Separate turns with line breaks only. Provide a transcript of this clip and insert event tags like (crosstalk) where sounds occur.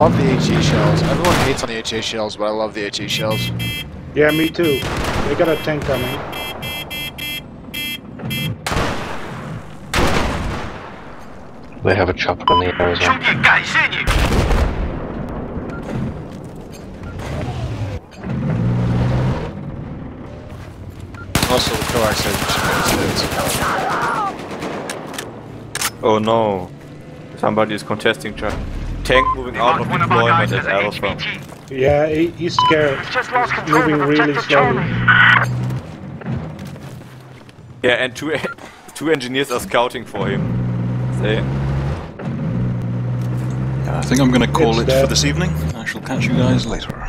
I love the H A shells. Everyone hates on the H A shells, but I love the H A shells.
Yeah, me too. They got a tank coming.
They have a chopper in the air as well.
Also, the coax has
Oh no! Somebody is contesting chop. Tank moving out of
One of our
deployment at
a
Alpha.
Yeah, he, he's scared.
Just lost control
Moving
of
really slowly.
Yeah, and two (laughs) two engineers are scouting for him. They
I think I'm going to call
It's
it
dead.
for this evening. I shall catch you guys later.